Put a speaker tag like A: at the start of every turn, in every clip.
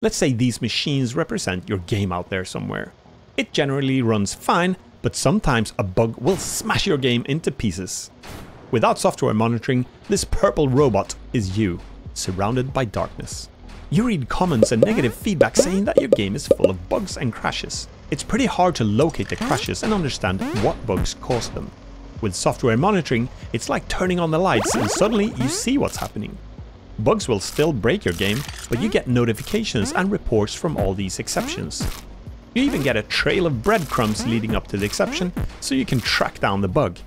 A: Let's say these machines represent your game out there somewhere. It generally runs fine, but sometimes a bug will smash your game into pieces. Without software monitoring, this purple robot is you, surrounded by darkness. You read comments and negative feedback saying that your game is full of bugs and crashes. It's pretty hard to locate the crashes and understand what bugs cause them. With software monitoring, it's like turning on the lights and suddenly you see what's happening. Bugs will still break your game, but you get notifications and reports from all these exceptions. You even get a trail of breadcrumbs leading up to the exception, so you can track down the bug.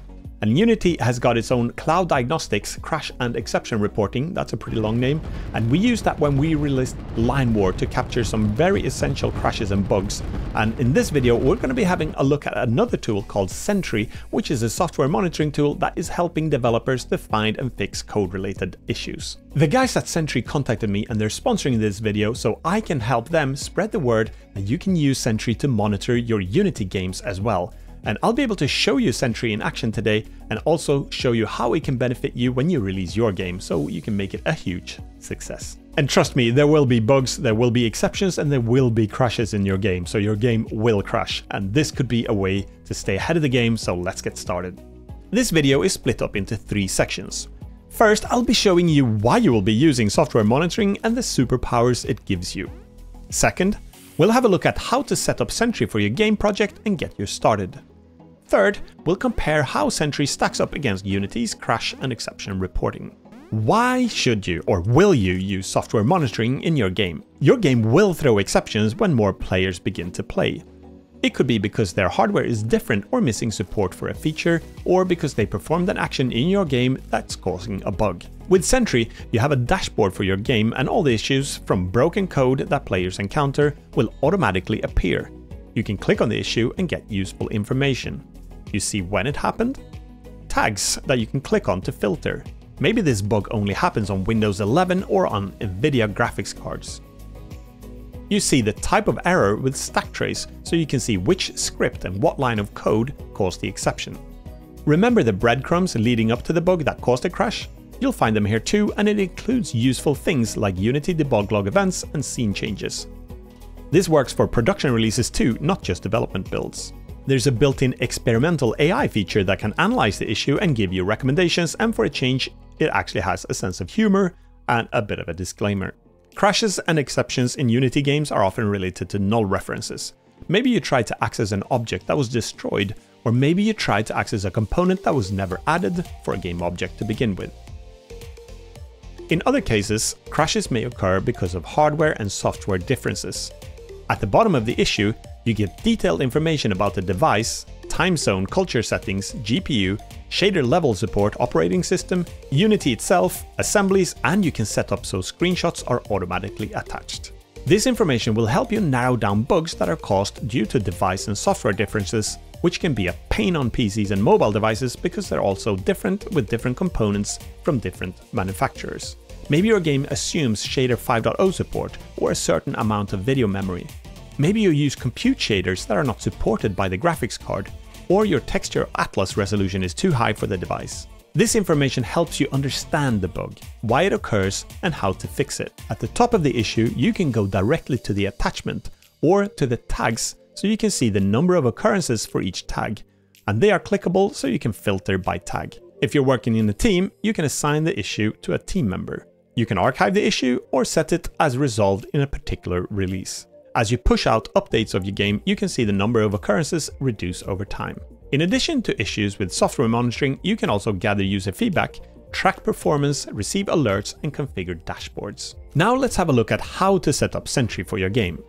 A: And Unity has got its own Cloud Diagnostics Crash and Exception Reporting, that's a pretty long name, and we used that when we released LineWar to capture some very essential crashes and bugs. And in this video, we're going to be having a look at another tool called Sentry, which is a software monitoring tool that is helping developers to find and fix code-related issues. The guys at Sentry contacted me and they're sponsoring this video so I can help them spread the word that you can use Sentry to monitor your Unity games as well and I'll be able to show you Sentry in action today and also show you how it can benefit you when you release your game so you can make it a huge success. And trust me, there will be bugs, there will be exceptions, and there will be crashes in your game, so your game will crash, and this could be a way to stay ahead of the game, so let's get started. This video is split up into three sections. First, I'll be showing you why you will be using software monitoring and the superpowers it gives you. Second, we'll have a look at how to set up Sentry for your game project and get you started. Third, we'll compare how Sentry stacks up against Unity's crash and exception reporting. Why should you or will you use software monitoring in your game? Your game will throw exceptions when more players begin to play. It could be because their hardware is different or missing support for a feature, or because they performed an action in your game that's causing a bug. With Sentry, you have a dashboard for your game and all the issues from broken code that players encounter will automatically appear. You can click on the issue and get useful information. You see when it happened? Tags that you can click on to filter. Maybe this bug only happens on Windows 11 or on Nvidia graphics cards. You see the type of error with stack trace so you can see which script and what line of code caused the exception. Remember the breadcrumbs leading up to the bug that caused the crash? You'll find them here too and it includes useful things like Unity debug log events and scene changes. This works for production releases too, not just development builds. There's a built-in experimental AI feature that can analyze the issue and give you recommendations, and for a change, it actually has a sense of humor and a bit of a disclaimer. Crashes and exceptions in Unity games are often related to null references. Maybe you tried to access an object that was destroyed, or maybe you tried to access a component that was never added for a game object to begin with. In other cases, crashes may occur because of hardware and software differences. At the bottom of the issue, you get detailed information about the device, time zone culture settings, GPU, shader level support operating system, Unity itself, assemblies, and you can set up so screenshots are automatically attached. This information will help you narrow down bugs that are caused due to device and software differences, which can be a pain on PCs and mobile devices because they're also different with different components from different manufacturers. Maybe your game assumes shader 5.0 support or a certain amount of video memory, Maybe you use compute shaders that are not supported by the graphics card, or your texture atlas resolution is too high for the device. This information helps you understand the bug, why it occurs, and how to fix it. At the top of the issue, you can go directly to the attachment or to the tags so you can see the number of occurrences for each tag, and they are clickable so you can filter by tag. If you're working in a team, you can assign the issue to a team member. You can archive the issue or set it as resolved in a particular release. As you push out updates of your game, you can see the number of occurrences reduce over time. In addition to issues with software monitoring, you can also gather user feedback, track performance, receive alerts, and configure dashboards. Now let's have a look at how to set up Sentry for your game.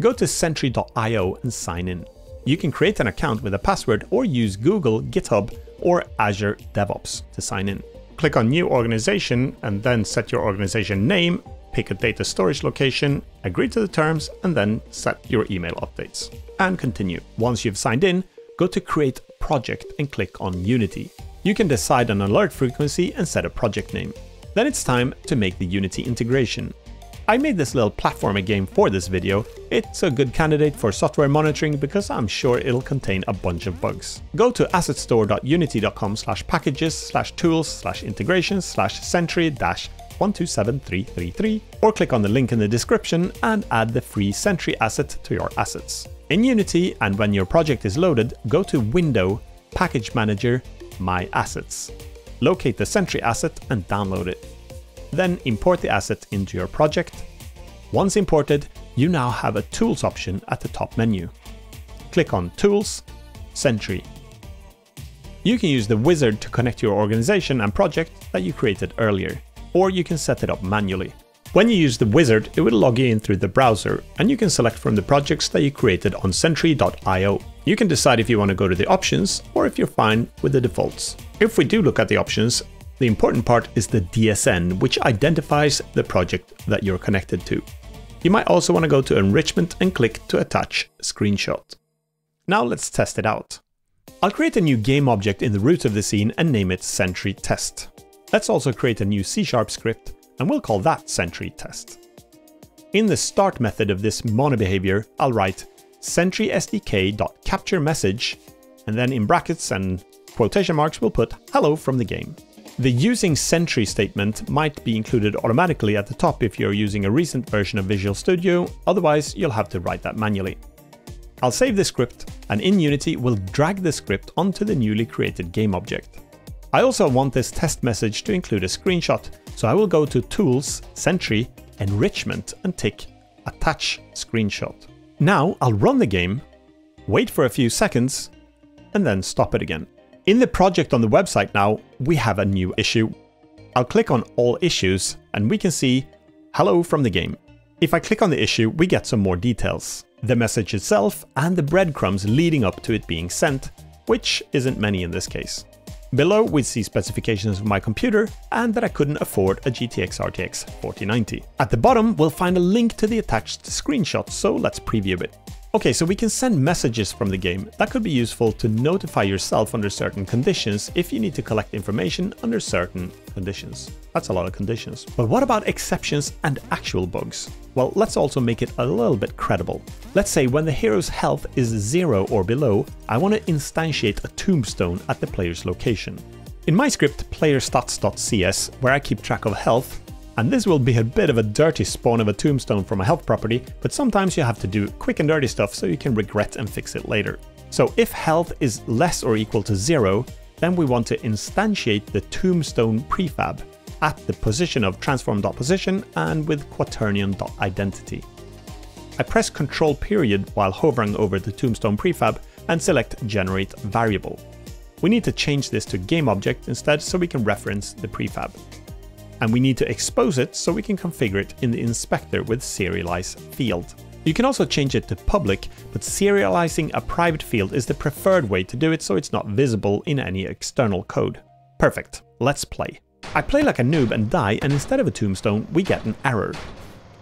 A: Go to sentry.io and sign in. You can create an account with a password or use Google, GitHub, or Azure DevOps to sign in. Click on New Organization and then set your organization name pick a data storage location, agree to the terms, and then set your email updates. And continue. Once you've signed in, go to Create Project and click on Unity. You can decide an alert frequency and set a project name. Then it's time to make the Unity integration. I made this little platformer game for this video. It's a good candidate for software monitoring because I'm sure it'll contain a bunch of bugs. Go to assetstore.unity.com slash packages slash tools slash integrations slash sentry dash 127333, or click on the link in the description and add the free Sentry asset to your assets. In Unity, and when your project is loaded, go to Window, Package Manager, My Assets. Locate the Sentry asset and download it. Then import the asset into your project. Once imported, you now have a Tools option at the top menu. Click on Tools, Sentry. You can use the wizard to connect your organization and project that you created earlier, or you can set it up manually. When you use the wizard, it will log you in through the browser, and you can select from the projects that you created on Sentry.io. You can decide if you want to go to the options, or if you're fine with the defaults. If we do look at the options, the important part is the DSN, which identifies the project that you're connected to. You might also want to go to enrichment and click to attach screenshot. Now let's test it out. I'll create a new game object in the root of the scene and name it Sentry Test. Let's also create a new C-sharp script and we'll call that Sentry Test. In the start method of this mono behavior, I'll write Sentry message and then in brackets and quotation marks we'll put hello from the game. The using Sentry statement might be included automatically at the top if you're using a recent version of Visual Studio, otherwise you'll have to write that manually. I'll save the script, and in Unity we'll drag the script onto the newly created game object. I also want this test message to include a screenshot, so I will go to Tools, Sentry, Enrichment and tick Attach Screenshot. Now I'll run the game, wait for a few seconds, and then stop it again. In the project on the website now, we have a new issue. I'll click on all issues and we can see hello from the game. If I click on the issue, we get some more details. The message itself and the breadcrumbs leading up to it being sent, which isn't many in this case. Below we see specifications of my computer and that I couldn't afford a GTX RTX 4090. At the bottom we'll find a link to the attached screenshot, so let's preview it. Okay, so we can send messages from the game. That could be useful to notify yourself under certain conditions if you need to collect information under certain conditions. That's a lot of conditions. But what about exceptions and actual bugs? Well, let's also make it a little bit credible. Let's say when the hero's health is zero or below, I want to instantiate a tombstone at the player's location. In my script playerstats.cs, where I keep track of health, and this will be a bit of a dirty spawn of a tombstone from a health property, but sometimes you have to do quick and dirty stuff so you can regret and fix it later. So if health is less or equal to zero, then we want to instantiate the tombstone prefab at the position of transform.position and with quaternion.identity. I press Ctrl period while hovering over the tombstone prefab and select generate variable. We need to change this to game object instead so we can reference the prefab and we need to expose it so we can configure it in the inspector with serialize field. You can also change it to public, but serializing a private field is the preferred way to do it so it's not visible in any external code. Perfect, let's play. I play like a noob and die and instead of a tombstone we get an error.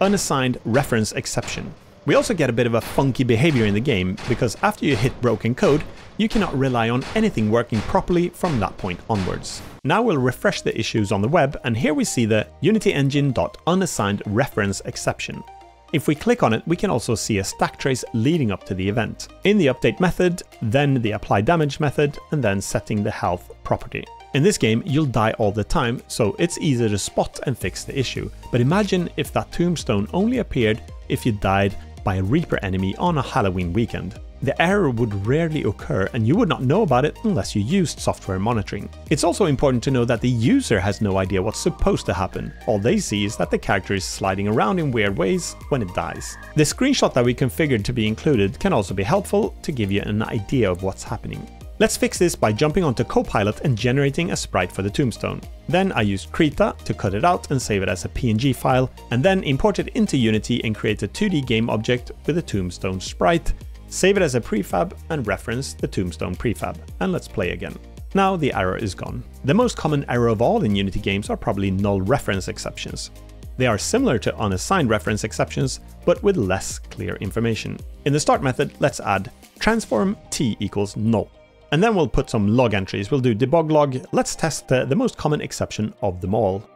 A: Unassigned reference exception. We also get a bit of a funky behavior in the game, because after you hit broken code, you cannot rely on anything working properly from that point onwards. Now we'll refresh the issues on the web, and here we see the Unity Engine.unassigned reference exception. If we click on it, we can also see a stack trace leading up to the event. In the update method, then the apply damage method, and then setting the health property. In this game, you'll die all the time, so it's easy to spot and fix the issue. But imagine if that tombstone only appeared if you died by a Reaper enemy on a Halloween weekend. The error would rarely occur and you would not know about it unless you used software monitoring. It's also important to know that the user has no idea what's supposed to happen. All they see is that the character is sliding around in weird ways when it dies. The screenshot that we configured to be included can also be helpful to give you an idea of what's happening. Let's fix this by jumping onto Copilot and generating a sprite for the tombstone. Then I used Krita to cut it out and save it as a PNG file, and then import it into Unity and create a 2D game object with a tombstone sprite, save it as a prefab and reference the tombstone prefab. And let's play again. Now the error is gone. The most common error of all in Unity games are probably null reference exceptions. They are similar to unassigned reference exceptions, but with less clear information. In the start method, let's add transform t equals null. And then we'll put some log entries. We'll do debug log. Let's test the, most common exception of them all.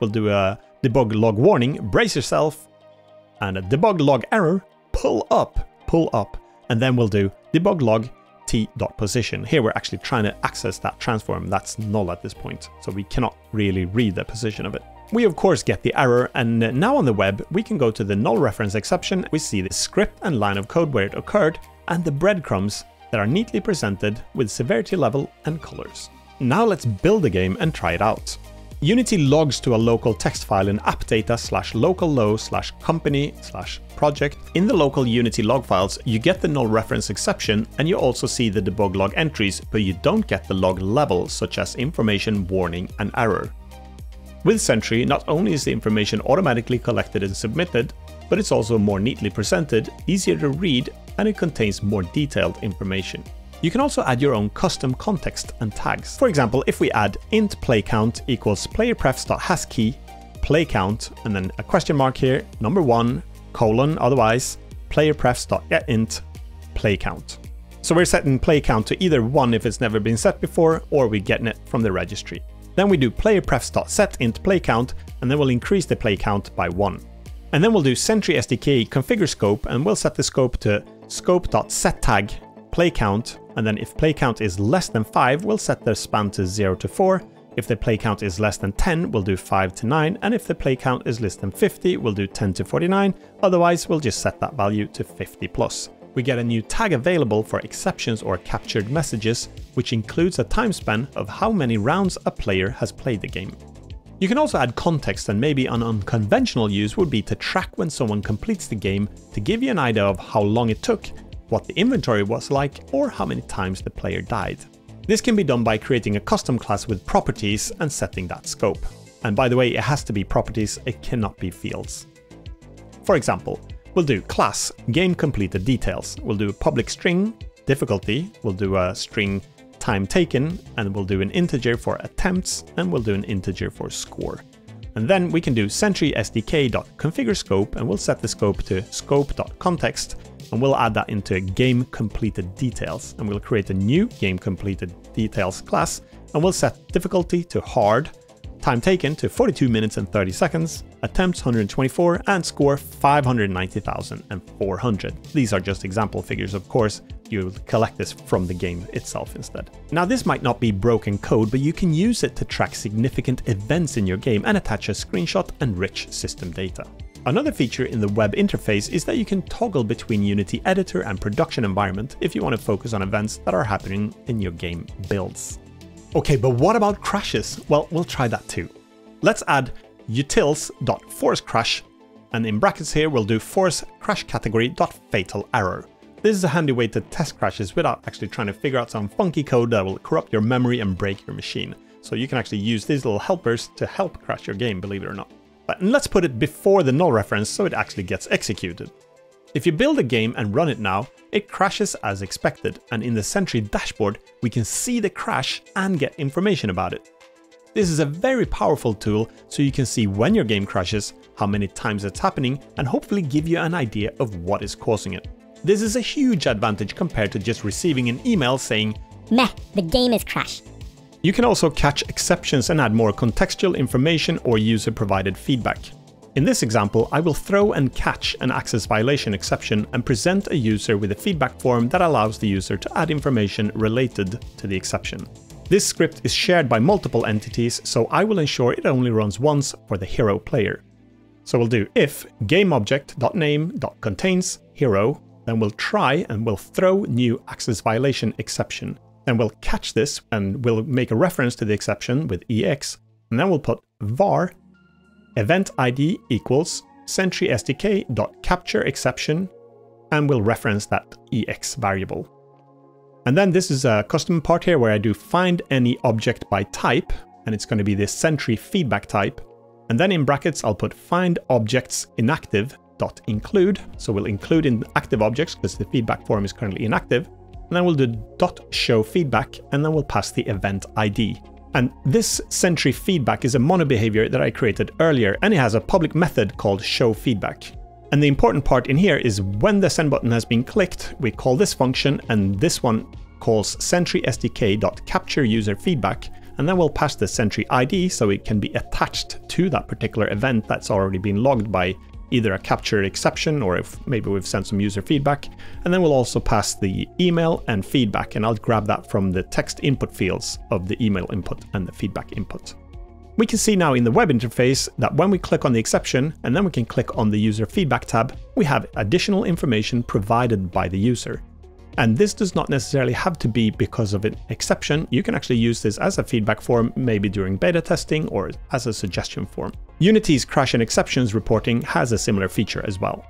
A: We'll do a debug log warning, brace yourself, and a debug log error, pull up, pull up. And then we'll do debug log t.position. Here we're actually trying to access that transform that's null at this point, so we cannot really read the position of it. We of course get the error and now on the web we can go to the null reference exception, we see the script and line of code where it occurred and the breadcrumbs that are neatly presented with severity level and colors. Now let's build the game and try it out. Unity logs to a local text file in appdata slash local slash company slash project. In the local Unity log files, you get the null reference exception and you also see the debug log entries, but you don't get the log level such as information, warning and error. With Sentry, not only is the information automatically collected and submitted, but it's also more neatly presented, easier to read, and it contains more detailed information. You can also add your own custom context and tags. For example, if we add int playcount equals playerprefs.hasKey playcount and then a question mark here, number one, colon, otherwise playerprefs.getInt playcount. So we're setting playcount to either 1 if it's never been set before, or we get it from the registry. Then we do playerprefs.setInt playcount, and then we'll increase the playcount by 1. And then we'll do Sentry SDK configure scope, and we'll set the scope to scope.setTag playcount and then if play count is less than 5, we'll set the span to 0 to 4. If the play count is less than 10, we'll do 5 to 9, and if the play count is less than 50, we'll do 10 to 49, otherwise we'll just set that value to 50 plus. We get a new tag available for exceptions or captured messages, which includes a time span of how many rounds a player has played the game. You can also add context and maybe an unconventional use would be to track when someone completes the game to give you an idea of how long it took what the inventory was like, or how many times the player died. This can be done by creating a custom class with properties and setting that scope. And by the way, it has to be properties, it cannot be fields. For example, we'll do class game completed details. We'll do a public string difficulty, we'll do a string time taken, and we'll do an integer for attempts, and we'll do an integer for score. And then we can do sentry sdk.configure scope, and we'll set the scope to scope.context, and we'll add that into game completed details and we'll create a new game completed details class and we'll set difficulty to hard, time taken to 42 minutes and 30 seconds, attempts 124 and score 590,400. These are just example figures of course, you'll collect this from the game itself instead. Now this might not be broken code, but you can use it to track significant events in your game and attach a screenshot and rich system data. Another feature in the web interface is that you can toggle between Unity editor and production environment if you want to focus on events that are happening in your game builds. Okay, but what about crashes? Well, we'll try that too. Let's add utils.forceCrash, and in brackets here we'll do force crash category.fatal error. This is a handy way to test crashes without actually trying to figure out some funky code that will corrupt your memory and break your machine. So you can actually use these little helpers to help crash your game, believe it or not. But let's put it before the null reference so it actually gets executed. If you build a game and run it now, it crashes as expected, and in the Sentry dashboard we can see the crash and get information about it. This is a very powerful tool so you can see when your game crashes, how many times it's happening, and hopefully give you an idea of what is causing it. This is a huge advantage compared to just receiving an email saying,
B: Meh, the game is crashed.
A: You can also catch exceptions and add more contextual information or user-provided feedback. In this example, I will throw and catch an access violation exception and present a user with a feedback form that allows the user to add information related to the exception. This script is shared by multiple entities, so I will ensure it only runs once for the hero player. So we'll do if gameObject.name.contains hero, then we'll try and we'll throw new access violation exception Then we'll catch this and we'll make a reference to the exception with ex, and then we'll put var event id equals sentry sdk dot capture exception, and we'll reference that ex variable. And then this is a custom part here where I do find any object by type, and it's going to be this sentry feedback type. And then in brackets, I'll put find objects inactive dot include. So we'll include in active objects because the feedback form is currently inactive and then we'll do dot show feedback, and then we'll pass the event ID. And this Sentry feedback is a mono behavior that I created earlier, and it has a public method called show feedback. And the important part in here is when the send button has been clicked, we call this function, and this one calls Sentry SDK.capture user feedback, and then we'll pass the Sentry ID so it can be attached to that particular event that's already been logged by either a captured exception or if maybe we've sent some user feedback. And then we'll also pass the email and feedback, and I'll grab that from the text input fields of the email input and the feedback input. We can see now in the web interface that when we click on the exception and then we can click on the user feedback tab, we have additional information provided by the user. And this does not necessarily have to be because of an exception. You can actually use this as a feedback form, maybe during beta testing or as a suggestion form. Unity's crash and exceptions reporting has a similar feature as well.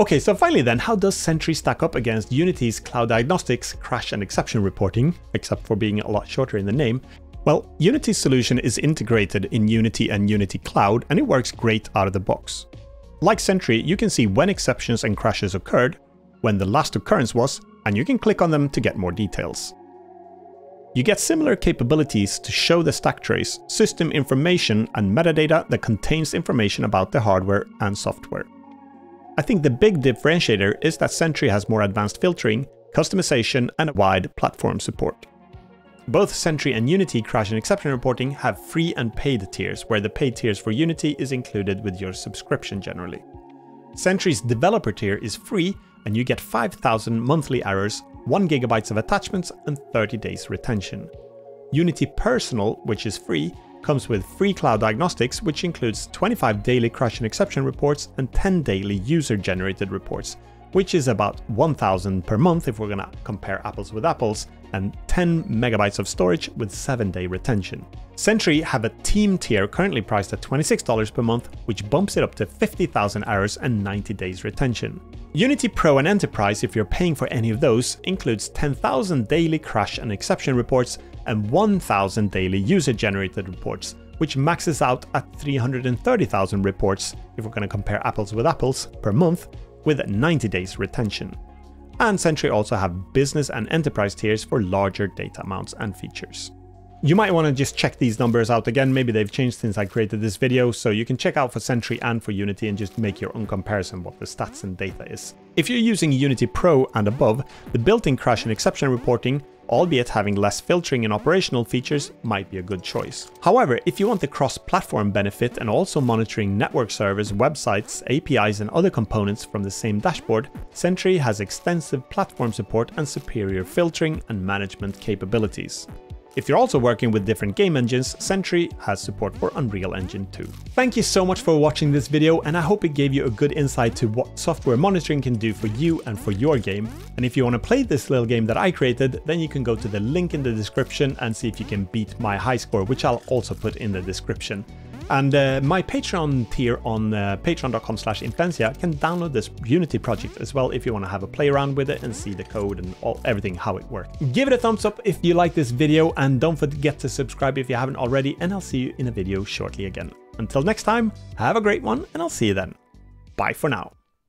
A: Okay, so finally then, how does Sentry stack up against Unity's Cloud Diagnostics crash and exception reporting, except for being a lot shorter in the name? Well, Unity's solution is integrated in Unity and Unity Cloud, and it works great out of the box. Like Sentry, you can see when exceptions and crashes occurred, when the last occurrence was, and you can click on them to get more details. You get similar capabilities to show the stack trace, system information and metadata that contains information about the hardware and software. I think the big differentiator is that Sentry has more advanced filtering, customization and wide platform support. Both Sentry and Unity crash and exception reporting have free and paid tiers, where the paid tiers for Unity is included with your subscription generally. Sentry's developer tier is free and you get 5000 monthly errors, 1 GB of attachments and 30 days retention. Unity Personal, which is free, comes with free cloud diagnostics, which includes 25 daily crash and exception reports and 10 daily user-generated reports, which is about 1000 per month if we're gonna compare apples with apples, and 10 megabytes of storage with 7-day retention. Sentry have a team tier currently priced at $26 per month, which bumps it up to 50,000 hours and 90 days retention. Unity Pro and Enterprise, if you're paying for any of those, includes 10,000 daily crash and exception reports and 1,000 daily user-generated reports, which maxes out at 330,000 reports, if we're going to compare apples with apples, per month, with 90 days retention. And Sentry also have business and enterprise tiers for larger data amounts and features. You might want to just check these numbers out again, maybe they've changed since I created this video, so you can check out for Sentry and for Unity and just make your own comparison what the stats and data is. If you're using Unity Pro and above, the built-in crash and exception reporting albeit having less filtering and operational features might be a good choice. However, if you want the cross-platform benefit and also monitoring network servers, websites, APIs and other components from the same dashboard, Sentry has extensive platform support and superior filtering and management capabilities. If you're also working with different game engines, Sentry has support for Unreal Engine 2. Thank you so much for watching this video and I hope it gave you a good insight to what software monitoring can do for you and for your game. And if you want to play this little game that I created, then you can go to the link in the description and see if you can beat my high score, which I'll also put in the description. And uh, my Patreon tier on uh, patreon.com slash Imphenzia can download this Unity project as well if you want to have a play around with it and see the code and all, everything, how it works. Give it a thumbs up if you like this video and don't forget to subscribe if you haven't already and I'll see you in a video shortly again. Until next time, have a great one and I'll see you then. Bye for now.